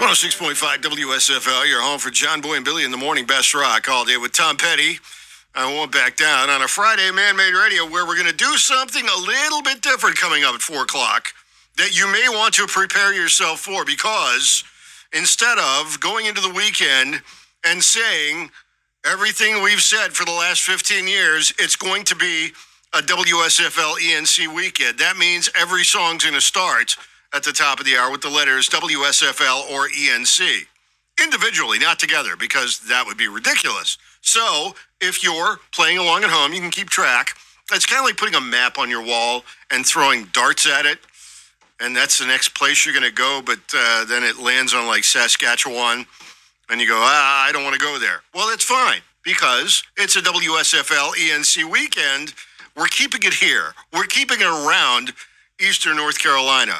106.5 WSFL, your home for John Boy and Billy in the morning best rock all day with Tom Petty. I won't back down on a Friday Man Made Radio where we're going to do something a little bit different coming up at 4 o'clock that you may want to prepare yourself for because instead of going into the weekend and saying everything we've said for the last 15 years, it's going to be a WSFL ENC weekend. That means every song's going to start at the top of the hour with the letters WSFL or ENC. Individually, not together, because that would be ridiculous. So, if you're playing along at home, you can keep track. It's kind of like putting a map on your wall and throwing darts at it. And that's the next place you're going to go, but uh, then it lands on like Saskatchewan, and you go, ah, I don't want to go there. Well, it's fine because it's a WSFL ENC weekend. We're keeping it here, we're keeping it around Eastern North Carolina.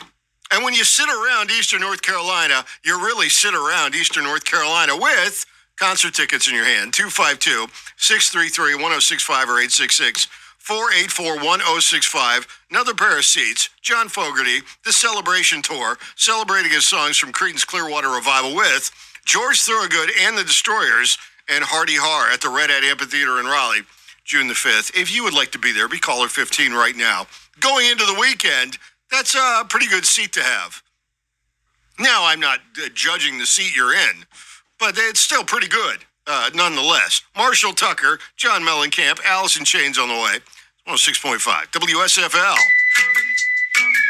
And when you sit around Eastern North Carolina, you really sit around Eastern North Carolina with concert tickets in your hand. 252 633 1065 or 866 484 1065. Another pair of seats. John Fogerty, the celebration tour, celebrating his songs from Creedence Clearwater Revival with George Thorogood and the Destroyers and Hearty Har at the Red Hat Amphitheater in Raleigh, June the 5th. If you would like to be there, be caller 15 right now. Going into the weekend, that's a pretty good seat to have. Now, I'm not uh, judging the seat you're in, but it's still pretty good uh, nonetheless. Marshall Tucker, John Mellencamp, Alice in Chains on the way. 106.5 WSFL.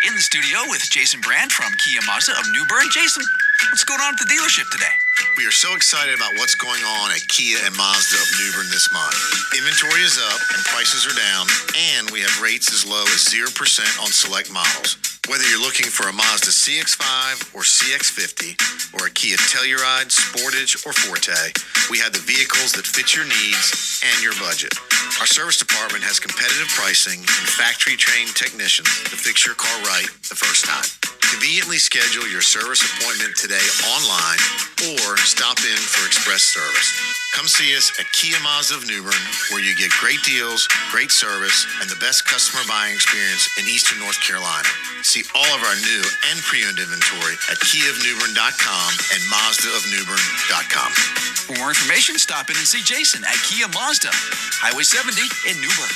In the studio with Jason Brand from Kia Mazda of New Bern. Jason, what's going on at the dealership today? We are so excited about what's going on at Kia and Mazda of New Bern this month. Inventory is up and prices are down, and we have rates as low as 0% on select models. Whether you're looking for a Mazda CX5 or CX50 or a Kia Telluride, Sportage, or Forte, we have the vehicles that fit your needs and your budget. Our service department has competitive pricing and factory trained technicians to fix your car right the first time. Conveniently schedule your service appointment today online or stop in for express service. Come see us at Kia Mazda of New Bern, where you get great deals, great service, and the best customer buying experience in Eastern North Carolina. See all of our new and pre-owned inventory at kiaofnewbern.com and mazdaofnewbern.com. For more information, stop in and see Jason at Kia Mazda, Highway 70 in New Bern.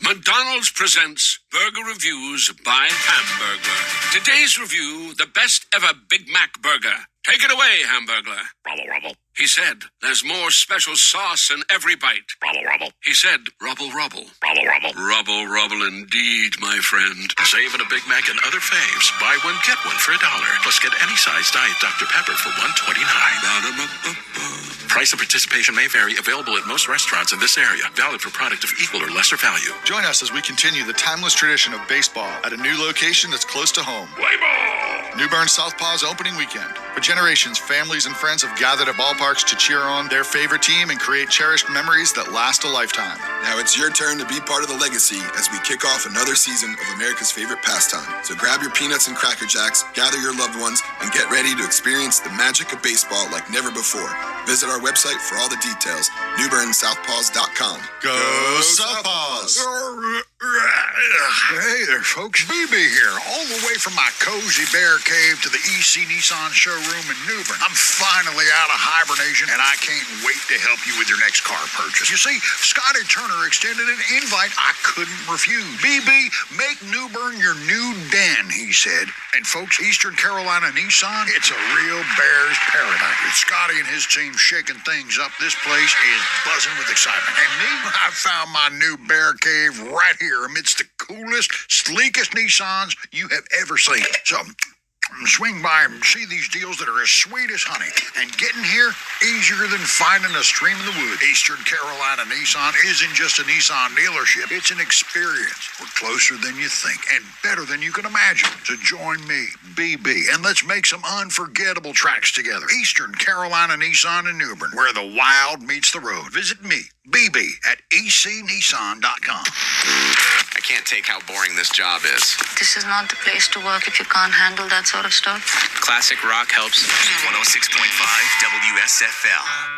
McDonald's presents Burger Reviews by Hamburglar. Today's review, the best ever Big Mac burger. Take it away, Hamburglar. Rubble, rubble. He said, there's more special sauce in every bite. Rubble, rubble. He said, rubble, rubble. Rubble, rubble. Rubble, rubble indeed, my friend. Save on a Big Mac and other faves. Buy one, get one for a dollar. Plus, get any size Diet Dr. Pepper for one twenty-nine. Price of participation may vary. Available at most restaurants in this area. Valid for product of equal or lesser value. Join us as we continue the timeless tradition of baseball at a new location that's close to home. Play ball. New Bern Southpaw's opening weekend. For generations, families and friends have gathered at ballparks to cheer on their favorite team and create cherished memories that last a lifetime. Now it's your turn to be part of the legacy as we kick off another season of America's favorite pastime. So grab your peanuts and cracker jacks, gather your loved ones, and get ready to experience the magic of baseball like never before. Visit our website for all the details, newbernsouthpaws.com. Go Southpaws! Hey there, folks. BB here, all the way from my cozy bear cave to the EC Nissan showroom in New Bern. I'm finally out of hibernation, and I can't wait to help you with your next car purchase. You see, Scotty Turner extended an invite I couldn't refuse. BB, make New Bern your new den, he said. And folks, Eastern Carolina Nissan, it's a real bear's paradise. With Scotty and his team shaking things up, this place is buzzing with excitement. And me, I found my new bear cave right here amidst the coolest, sleekest Nissans you have ever seen. So mm, swing by and see these deals that are as sweet as honey. And getting here, easier than finding a stream in the woods. Eastern Carolina Nissan isn't just a Nissan dealership, it's an experience. We're closer than you think and better than you can imagine. So join me, BB, and let's make some unforgettable tracks together. Eastern Carolina Nissan in New Bern, where the wild meets the road. Visit me, BB, at ecnissan.com. I can't take how boring this job is. This is not the place to work if you can't handle that sort of stuff. Classic rock helps. Hmm. 106.5 WSFL.